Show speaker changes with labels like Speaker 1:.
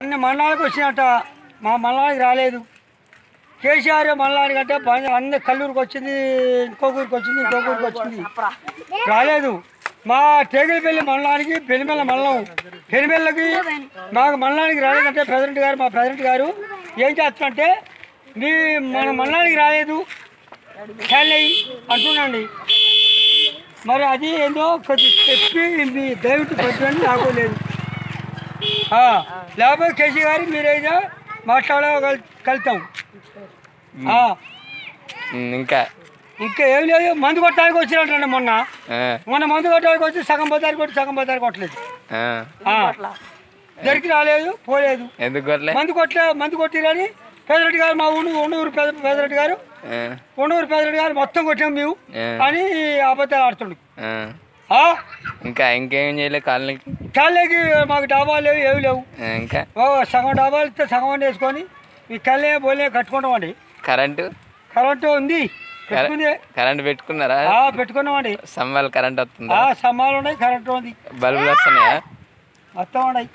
Speaker 1: అన్ని మండలానికి వచ్చినట్ట మా మండలానికి రాలేదు. కేసీఆర్ మండలానికి అంటే అందరి కల్లూరికి కల్లూరుకి వచ్చింది ఇంకొకరికి వచ్చింది ఇంకొక ఊరికి వచ్చింది. రాలేదు. మా టేగులపల్లి మండలానికి పెనిమెల్ల మల్లం. పెనిమెల్లకి మాకు మండలానికి రాలేదంటే ప్రెసిడెంట్ గారు మా ప్రెసిడెంట్ గారు ఏం చేస్తారంటే మీ మన మల్లాడికి రాలేదు. ఖాళీ అంటున్నాండి మరి అది ఏందో కొద్ది చెప్పి మీ దయవిಟ್ಟು పెట్టండి నాకు లేదు. లేకపోతే కేసీ గారు మీరైనా మాట్లాడగలుగుతాం.
Speaker 2: ఇంకా.
Speaker 1: ఇంకా ఏం లేదు మందు కొట్టడానికి వచ్చినట్టండి మొన్న. మొన్న మందు కొట్టడానికి వచ్చి సగం బజారు కొట్టి సగం బజారు కొట్టలేదు. దరికి రాలేదు పోలేదు.
Speaker 2: ఎందుకు
Speaker 1: మందు కొట్టలే మందు కొట్టిరని పెదరెడ్డి గారు మా ఊరు ఉండూరు పెద పెదరెడ్డి గారు. ఉండూరు పెదరెడ్డి గారు మొత్తం కొట్టాం మేము అని అబద్ధాలు ఆడుతుండు.
Speaker 2: ఇంకా ఇంకేం చేయలే కాలనీకి.
Speaker 1: కాళ్ళకి మాకు డాబాలు లేవు ఏవి లేవు.
Speaker 2: ఇంకా?
Speaker 1: ఓ సగం డాబాలు ఇస్తే సగం వేసుకొని ఈ కళ్ళే బోలే కట్టుకుంటామండి.
Speaker 2: కరెంటు?
Speaker 1: కరెంటు ఉంది.
Speaker 2: కరెంట్ పెట్టుకున్నారా?
Speaker 1: పెట్టుకున్నామండి.
Speaker 2: సంబాల్ కరెంట్ వస్తుందా?
Speaker 1: సమ్మాలు ఉన్నాయి కరెంటు ఉంది.
Speaker 2: బల్బులు వస్తున్నాయా?
Speaker 1: మొత్తం ఉన్నాయి.